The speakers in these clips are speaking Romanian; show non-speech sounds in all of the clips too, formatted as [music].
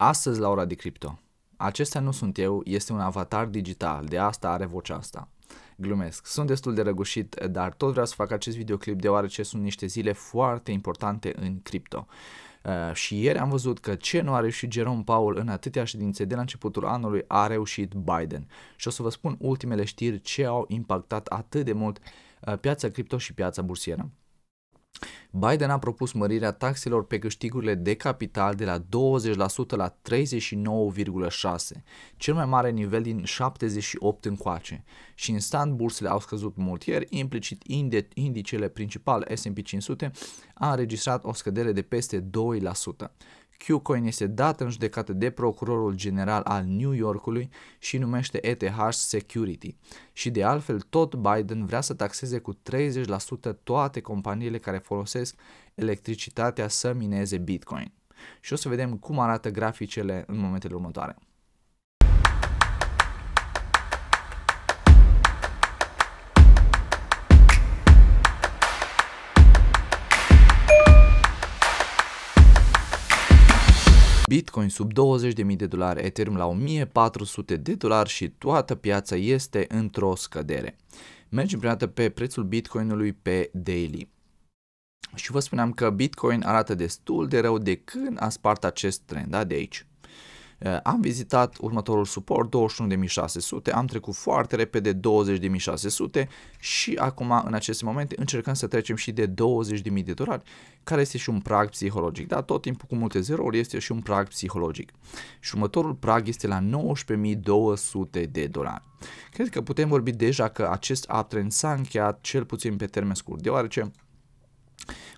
Astăzi la ora de cripto. Acestea nu sunt eu, este un avatar digital, de asta are vocea asta. Glumesc, sunt destul de răgușit, dar tot vreau să fac acest videoclip deoarece sunt niște zile foarte importante în cripto. Uh, și ieri am văzut că ce nu a reușit Jerome Powell în atâtea ședințe de la începutul anului a reușit Biden. Și o să vă spun ultimele știri ce au impactat atât de mult uh, piața cripto și piața bursieră. Biden a propus mărirea taxelor pe câștigurile de capital de la 20% la 39,6%, cel mai mare nivel din 78 încoace. Și instant bursele au scăzut mult ieri, implicit indicele principal S&P 500 a înregistrat o scădere de peste 2%. Qcoin este dat în judecată de procurorul general al New Yorkului și numește ETH Security. Și de altfel, tot Biden vrea să taxeze cu 30% toate companiile care folosesc electricitatea să mineze Bitcoin. Și o să vedem cum arată graficele în momentele următoare. Bitcoin sub 20.000 de dolari, Ethereum la 1400 de dolari și toată piața este într-o scădere. Mergem prima dată pe prețul Bitcoinului pe daily. Și vă spuneam că Bitcoin arată destul de rău de când a spart acest trend, da, de aici. Eh, am vizitat următorul suport 21.600, am trecut foarte repede 20.600 și acum în aceste momente încercăm să trecem și de 20.000 de dolari, care este și un prag psihologic. Da, tot timpul cu multe zerouri este și un prag psihologic. Și următorul prag este la 19.200 de dolari. Cred că putem vorbi deja că acest uptrend s-a încheiat cel puțin pe termen scurt, deoarece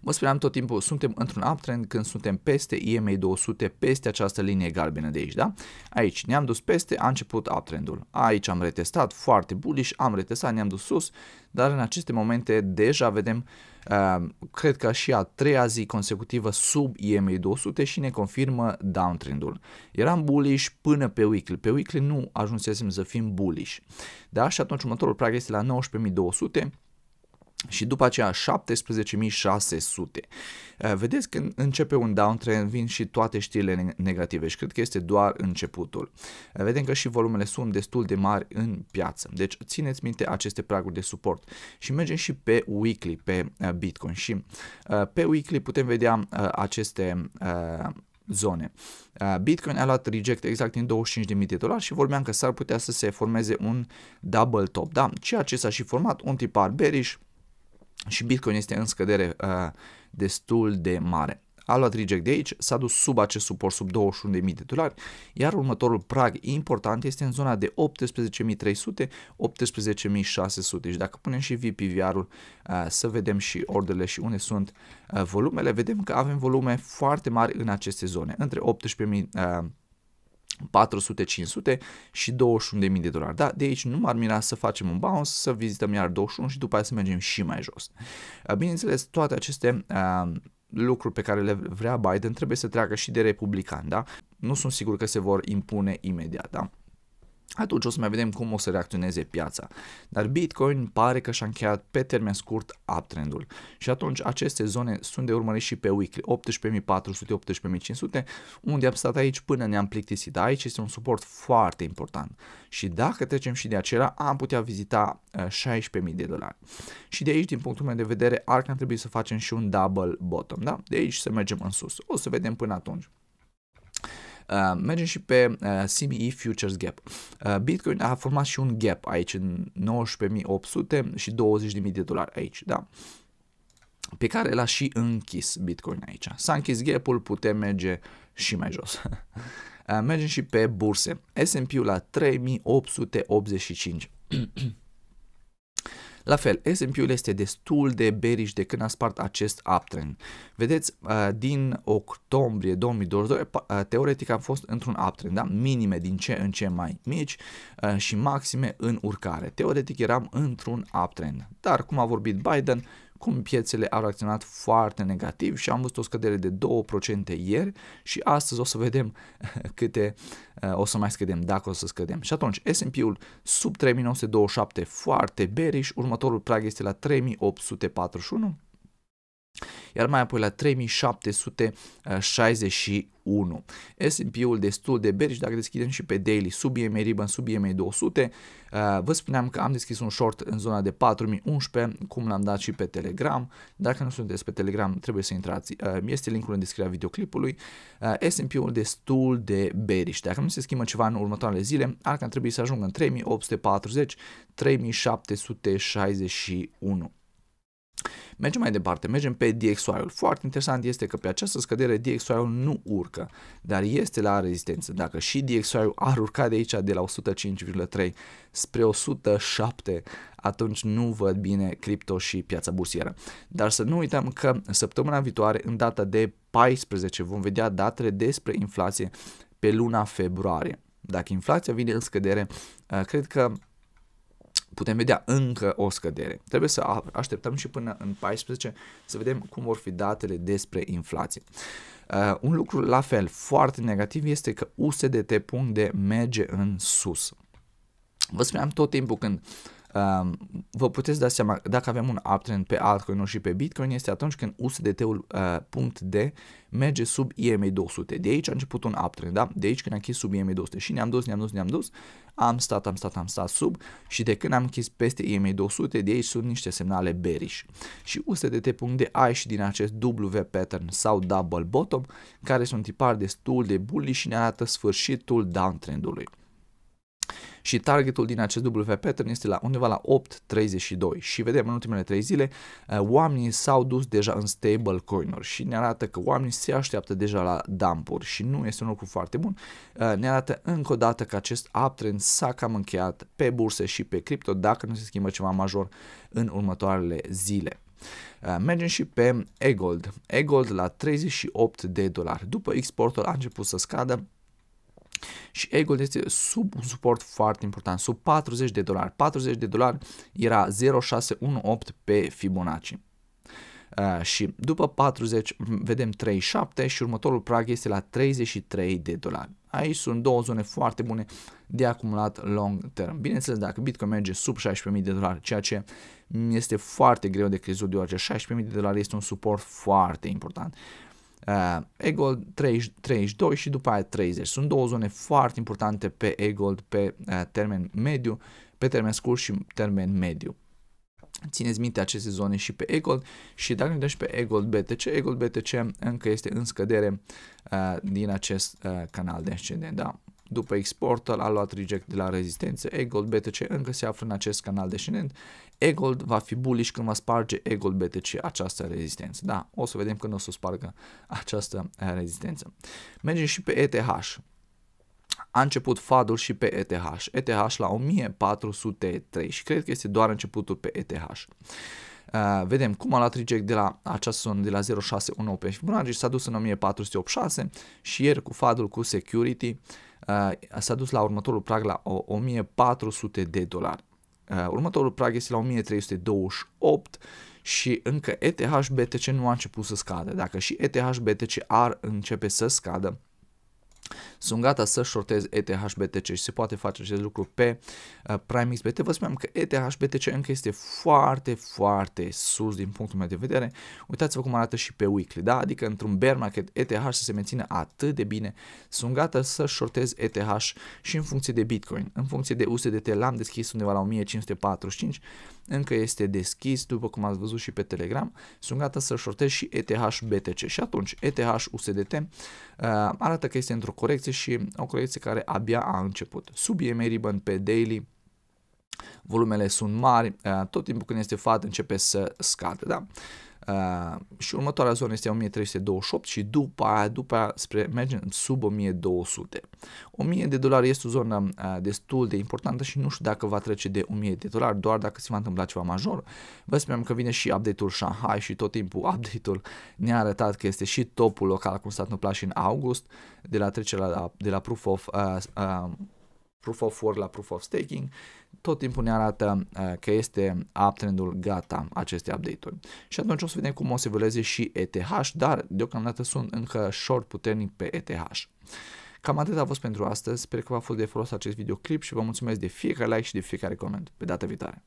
Vă spuneam tot timpul, suntem într-un uptrend când suntem peste EMA 200, peste această linie galbenă de aici, da? Aici ne-am dus peste, a început uptrendul. Aici am retestat, foarte bullish, am retestat, ne-am dus sus, dar în aceste momente deja vedem, uh, cred că și a treia zi consecutivă sub EMA 200 și ne confirmă downtrendul. Eram bullish până pe weekly, pe weekly nu ajunsesem să fim bullish. Da? Și atunci următorul prag este la 19.200, și după aceea 17.600. Eh, vedeți când începe un downtrend vin și toate știrile negative și cred că este doar începutul. Eh, vedem că și volumele sunt destul de mari în piață. Deci țineți minte aceste praguri de suport și mergem și pe weekly, pe eh, Bitcoin și pe weekly putem vedea aceste zone. Bitcoin a luat reject exact în 25.000 de dolari și vorbeam că s-ar putea să se formeze un double top, da? Ceea ce s-a și format, un tipar bearish, și Bitcoin este în scădere uh, destul de mare. A luat reject de aici, s-a dus sub acest suport, sub 21.000 de dolari, iar următorul prag important este în zona de 18.300, 18.600 și dacă punem și VPVR-ul uh, să vedem și orderele și unde sunt uh, volumele, vedem că avem volume foarte mari în aceste zone, între 18.000 uh, 400-500 și 21.000 de dolari. Da, de aici nu m-ar mira să facem un bounce, să vizităm iar 21 și după aceea să mergem și mai jos. Uh, bineînțeles, toate aceste uh, lucruri pe care le vrea Biden trebuie să treacă și de republicani, da? Nu sunt sigur că se vor impune imediat, da? Atunci o să mai vedem cum o să reacționeze piața. Dar Bitcoin pare că și-a încheiat pe termen scurt uptrendul și atunci aceste zone sunt de urmărit și pe weekly 18.400-18.500 unde am stat aici până ne-am plictisit. Aici este un suport foarte important și dacă trecem și de acela am putea vizita 16.000 de dolari. Și de aici din punctul meu de vedere ar trebui să facem și un double bottom, da? De aici să mergem în sus. O să vedem până atunci. Uh, mergem și pe uh, CME Futures Gap. Uh, Bitcoin a format și un gap aici în 19.800 și 20.000 de dolari aici, da? pe care l-a și închis Bitcoin aici. S-a închis gap-ul, putem merge și mai jos. [laughs] Uh, mergem și pe burse. S&P-ul la 3885. [clears throat] La fel, S&P-ul este destul de bearish de când a spart acest uptrend. Vedeți, uh, din octombrie 2022, uh, teoretic am fost într-un uptrend, da? minime din ce în ce mai mici uh, și maxime în urcare. Teoretic eram într-un uptrend, dar cum a vorbit Biden, cum piețele au reacționat foarte negativ și am văzut o scădere de 2% ieri și astăzi o să vedem [laughs] câte uh, o să mai scădem, dacă o să scădem. Și atunci S&P-ul sub 3927 foarte bearish, următorul prag este la 3841 iar mai apoi la 3761. S&P-ul destul de bearish, dacă deschidem și pe daily sub EMA Ribbon, sub EMA 200, uh, vă spuneam că am deschis un short în zona de 4011, cum l-am dat și pe Telegram, dacă nu sunteți pe Telegram trebuie să intrați, uh, este linkul în descrierea videoclipului, uh, S&P-ul destul de bearish, dacă nu se schimbă ceva în următoarele zile, ar trebui să ajungă în 3840, 3761. Mergem mai departe, mergem pe DXY-ul. Foarte interesant este că pe această scădere DXY-ul nu urcă, dar este la rezistență. Dacă și DXY-ul ar urca de aici de la 105,3 spre 107, atunci nu văd bine cripto și piața bursieră. Dar să nu uităm că săptămâna viitoare, în data de 14, vom vedea datele despre inflație pe luna februarie. Dacă inflația vine în scădere, uh, cred că putem vedea încă o scădere. Trebuie să așteptăm și până în 14 să vedem cum vor fi datele despre inflație. Uh, un lucru la fel foarte negativ este că USDT.de merge în sus. Vă spuneam tot timpul când uh, vă puteți da seama dacă avem un uptrend pe altcoin și pe Bitcoin este atunci când USDT-ul uh, .d merge sub EMA 200. De aici a început un uptrend, da? De aici când am închis sub EMA 200 și ne-am dus, ne-am dus, ne-am dus, am stat, am stat, am stat sub și de când am închis peste EMA 200, de aici sunt niște semnale bearish. Și USDT.de a ieșit din acest W pattern sau double bottom, care sunt tipari destul de bullish și ne arată sfârșitul downtrendului și targetul din acest W pattern este la undeva la 8.32 și vedem în ultimele 3 zile uh, oamenii s-au dus deja în stable coin-uri și ne arată că oamenii se așteaptă deja la dumpuri și nu este un lucru foarte bun. Uh, ne arată încă o dată că acest uptrend s-a cam încheiat pe burse și pe cripto dacă nu se schimbă ceva major în următoarele zile. Uh, mergem și pe Egold. Egold la 38 de dolari. După exportul a început să scadă, și Eagle este sub un suport foarte important, sub 40 de dolari. 40 de dolari era 0618 pe Fibonacci. Uh, și după 40 vedem 37 și următorul prag este la 33 de dolari. Aici sunt două zone foarte bune de acumulat long term. Bineînțeles, dacă Bitcoin merge sub 16.000 de dolari, ceea ce este foarte greu de crezut, deoarece 16.000 de dolari este un suport foarte important uh, Egold 30, 32 și după aia 30. Sunt două zone foarte importante pe Egold pe uh, termen mediu, pe termen scurt și termen mediu. Țineți minte aceste zone și pe Egold și dacă ne uităm și pe Egold BTC, Egold BTC încă este în scădere uh, din acest uh, canal descendent. Da? După exportul a luat reject de la rezistență, Egold BTC încă se află în acest canal descendent. Egold va fi bullish când va sparge Egold BTC această rezistență. Da, o să vedem când o să spargă această eh, rezistență. Mergem și pe ETH. A început fadul și pe ETH. ETH la 1403 și cred că este doar începutul pe ETH. Uh, vedem cum a luat reject de la această zonă de la 0619 pe Fibonacci, s-a dus în 1486 și ieri cu fadul cu security uh, s-a dus la următorul prag la 1400 de dolari. Uh, următorul prag este la 1328 și încă ETH BTC nu a început să scadă. Dacă și ETH BTC ar începe să scadă, sunt gata să shortez ETH BTC și se poate face acest lucru pe uh, Prime XBT. Vă spuneam că ETH BTC încă este foarte, foarte sus din punctul meu de vedere. Uitați-vă cum arată și pe weekly, da? Adică într-un bear market ETH să se mențină atât de bine. Sunt gata să shortez ETH și în funcție de Bitcoin. În funcție de USDT l-am deschis undeva la 1545 încă este deschis, după cum ați văzut și pe Telegram, sunt gata să shortez și ETH BTC. Și atunci ETH USDT uh, arată că este într-o corecție și o corecție care abia a început. Sub EMA Ribbon pe daily, volumele sunt mari, uh, tot timpul când este fat începe să scadă. Da? Uh, și următoarea zonă este 1328 și după aia, după aia spre, mergem sub 1200. 1000 de dolari este o zonă uh, destul de importantă și nu știu dacă va trece de 1000 de dolari, doar dacă se va întâmpla ceva major. Vă spuneam că vine și update-ul Shanghai și tot timpul update-ul ne-a arătat că este și topul local, cum s-a întâmplat și în august, de la trecerea la, de la proof of uh, uh, proof of work la proof of staking, tot timpul ne arată uh, că este uptrendul gata aceste update-uri. Și atunci o să vedem cum o să evolueze și ETH, dar deocamdată sunt încă short puternic pe ETH. Cam atât a fost pentru astăzi, sper că v-a fost de folos acest videoclip și vă mulțumesc de fiecare like și de fiecare coment. Pe data viitoare!